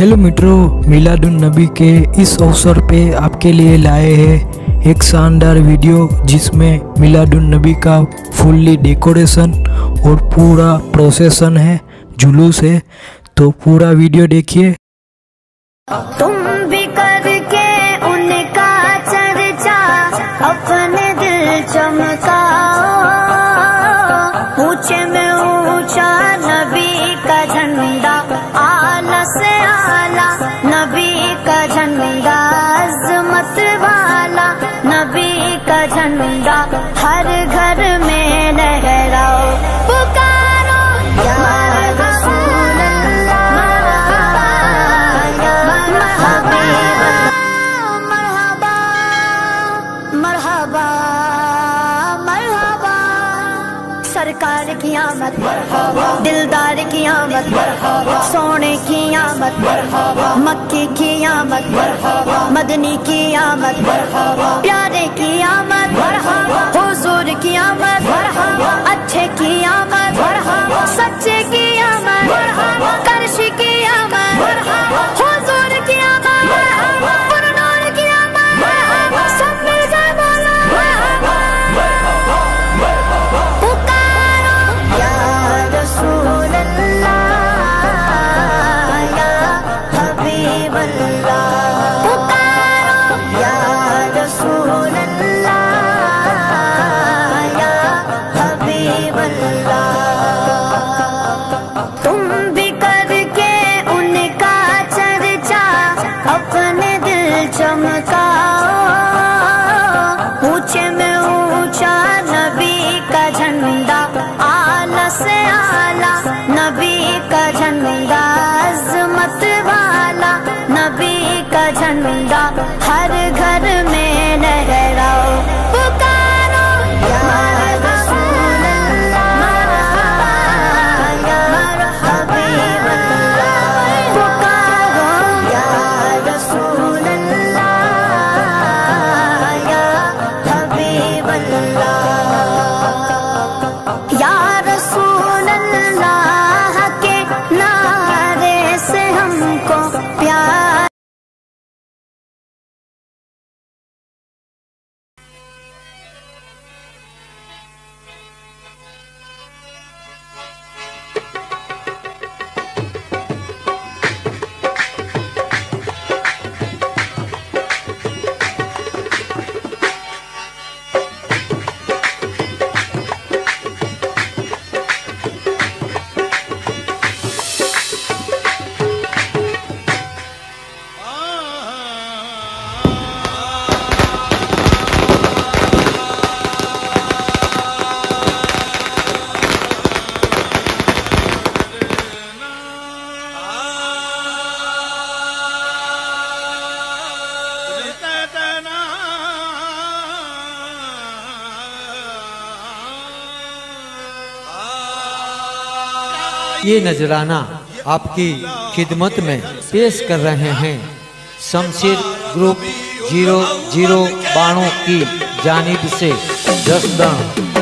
Hello मित्रों, मिलादुन नबी के इस अवसर पे आपके लिए लाए हैं एक शानदार वीडियो जिसमें मिलादुन नबी का फुल्ली डेकोरेशन और पूरा प्रोसेसन है, जुलूस है। तो पूरा वीडियो देखिए। तुम भी करके उनका चर्चा, अपने दिल चमकाओ नबी का झंडा हर घर में लहराओ। पुकारो मरहबा मरहबा मरहबा। सरकार की आमद, दिलदार की आमद सोने की आमद मक्के की आमद मदनी की आमद प्यारे की आमद हुजूर की बल ये नजराना आपकी खिदमत में पेश कर रहे हैं। शमशीर ग्रुप ज़ीरो ज़ीरो बाणों की जानिब से जसदन